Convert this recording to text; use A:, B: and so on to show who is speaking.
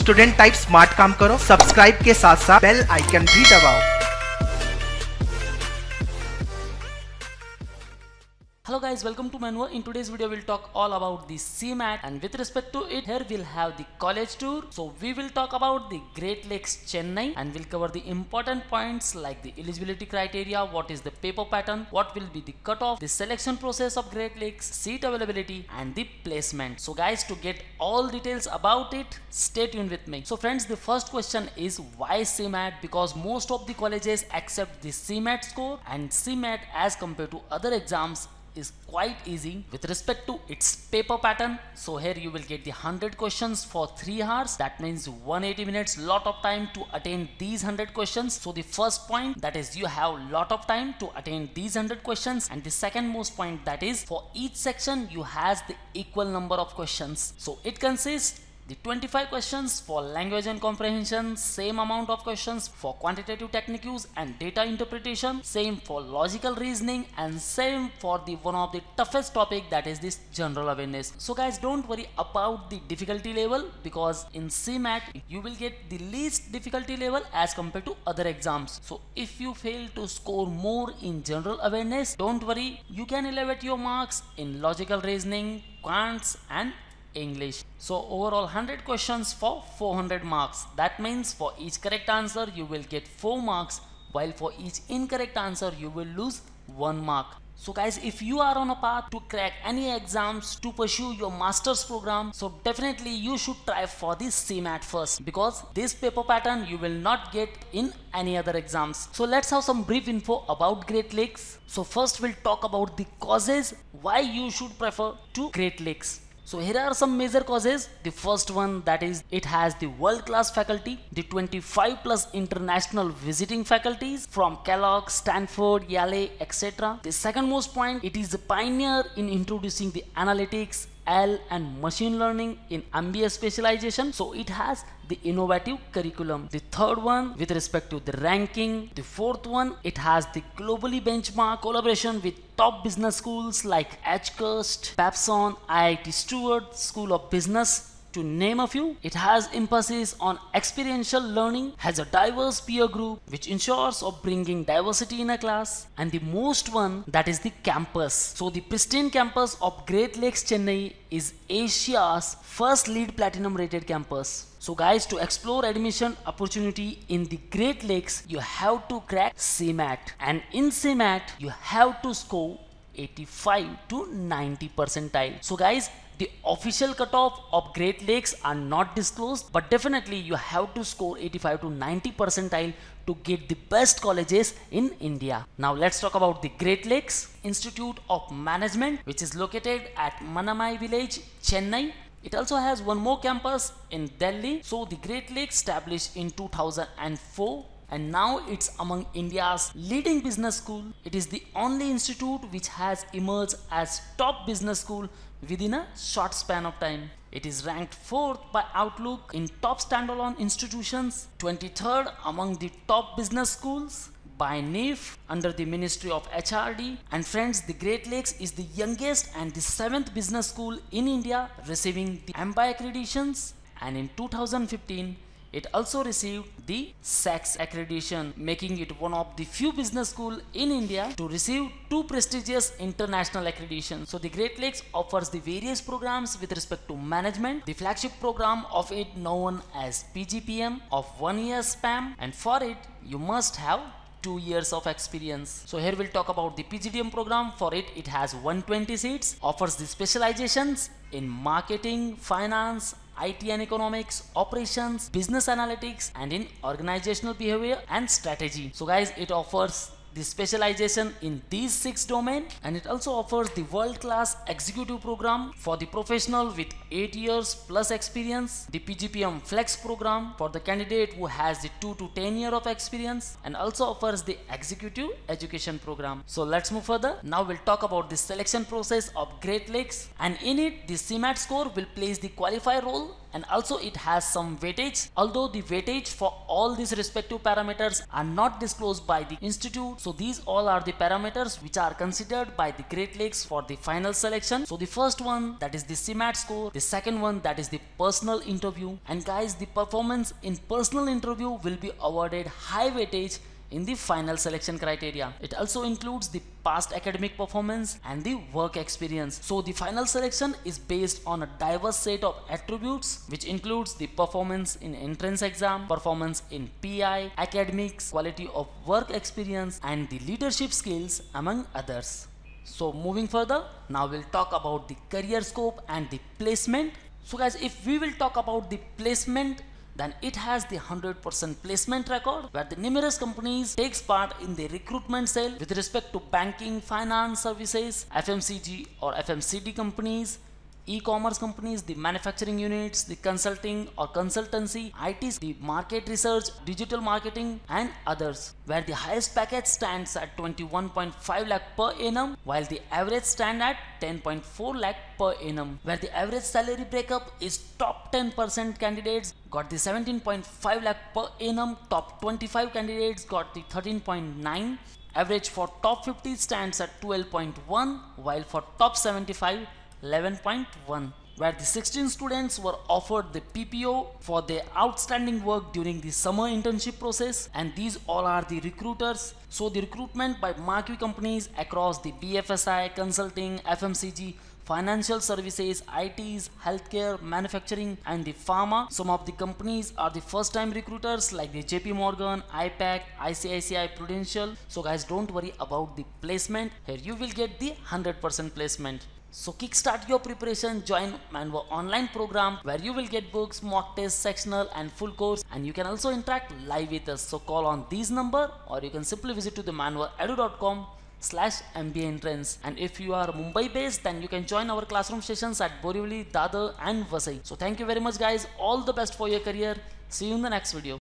A: Student type smart काम करो subscribe के साथ साथ बेल आइकन भी दबाओ।
B: Hello guys, welcome to Manoeuvre. In today's video, we'll talk all about the CMAT and with respect to it, here we'll have the college tour. So we will talk about the Great Lakes Chennai and we'll cover the important points like the eligibility criteria, what is the paper pattern, what will be the cutoff, the selection process of Great Lakes, seat availability and the placement. So guys, to get all details about it, stay tuned with me. So friends, the first question is why CMAT? Because most of the colleges accept the CMAT score and CMAT as compared to other exams is quite easy. With respect to its paper pattern so here you will get the 100 questions for 3 hours. That means 180 minutes lot of time to attain these 100 questions. So the first point that is you have lot of time to attain these 100 questions. And the second most point that is for each section you has the equal number of questions. So it consists the 25 questions for language and comprehension, same amount of questions for quantitative techniques and data interpretation, same for logical reasoning and same for the one of the toughest topic that is this general awareness. So guys don't worry about the difficulty level because in CMAT you will get the least difficulty level as compared to other exams. So if you fail to score more in general awareness don't worry you can elevate your marks in logical reasoning, quants and English. So overall 100 questions for 400 marks. That means for each correct answer you will get 4 marks while for each incorrect answer you will lose 1 mark. So guys if you are on a path to crack any exams to pursue your master's program so definitely you should try for this CMAT first because this paper pattern you will not get in any other exams. So let's have some brief info about Great Lakes. So first we'll talk about the causes why you should prefer to Great Lakes. So here are some major causes. The first one that is it has the world class faculty, the 25 plus international visiting faculties from Kellogg, Stanford, Yale, etc. The second most point it is a pioneer in introducing the analytics L and machine learning in MBA specialization. So it has the innovative curriculum. The third one with respect to the ranking. The fourth one it has the globally benchmark collaboration with top business schools like Edgecast, Babson, IIT Stuart, School of Business, to name a few, it has emphasis on experiential learning, has a diverse peer group which ensures of bringing diversity in a class, and the most one that is the campus. So the pristine campus of Great Lakes Chennai is Asia's first LEED platinum rated campus. So guys to explore admission opportunity in the Great Lakes you have to crack CMAT and in CMAT you have to score 85 to 90 percentile. So guys the official cutoff of Great Lakes are not disclosed, but definitely you have to score 85 to 90 percentile to get the best colleges in India. Now let's talk about the Great Lakes Institute of Management, which is located at Manamai Village, Chennai. It also has one more campus in Delhi. So the Great Lakes established in 2004 and now it's among India's leading business school. It is the only institute which has emerged as top business school within a short span of time. It is ranked 4th by Outlook in top standalone institutions, 23rd among the top business schools by NIRF under the Ministry of HRD. And friends, the Great Lakes is the youngest and the 7th business school in India receiving the AMBA accreditations. And in 2015, it also received the SAQS accreditation, making it one of the few business schools in India to receive two prestigious international accreditations. So the Great Lakes offers the various programs with respect to management. The flagship program of it known as PGPM of one year span and for it you must have two years of experience. So here we'll talk about the PGDM program. For it, it has 120 seats, offers the specializations in marketing, finance, IT and economics, operations, business analytics, and in organizational behavior and strategy. So guys, it offers the specialization in these six domains and it also offers the world-class executive program for the professional with 8 years plus experience the pgpm flex program for the candidate who has the 2 to 10 year of experience and also offers the executive education program. So let's move further. Now we'll talk about the selection process of great lakes and in it the cmat score will place the qualifier role and also it has some weightage. Although the weightage for all these respective parameters are not disclosed by the institute. So these all are the parameters which are considered by the Great Lakes for the final selection. So the first one that is the CMAT score, the second one that is the personal interview and guys the performance in personal interview will be awarded high weightage in the final selection criteria. It also includes the past academic performance and the work experience. So the final selection is based on a diverse set of attributes which includes the performance in entrance exam, performance in PI, academics, quality of work experience and the leadership skills among others. So moving further, now we'll talk about the career scope and the placement. So guys, if we will talk about the placement then it has the 100% placement record where the numerous companies takes part in the recruitment cell with respect to banking, finance services, FMCG or FMCD companies, e-commerce companies, the manufacturing units, the consulting or consultancy, ITs, the market research, digital marketing and others where the highest package stands at 21.5 lakh per annum while the average stand at 10.4 lakh per annum where the average salary breakup is top 10% candidates got the 17.5 lakh per annum top 25 candidates got the 13.9 average for top 50 stands at 12.1 while for top 75 11.1 where the 16 students were offered the PPO for their outstanding work during the summer internship process and these all are the recruiters. So the recruitment by marquee companies across the BFSI, consulting, FMCG, financial services, ITs, healthcare, manufacturing and the pharma. Some of the companies are the first time recruiters like the JP Morgan, IPAC, ICICI, Prudential. So guys don't worry about the placement. Here you will get the 100% placement. So kickstart your preparation, join Manoeuvre online program where you will get books, mock tests, sectional and full course and you can also interact live with us. So call on this number or you can simply visit to the manoeuvreedu.com slash MBA entrance and if you are Mumbai based then you can join our classroom sessions at Borivali, Dadar and Vasai. So thank you very much guys. All the best for your career. See you in the next video.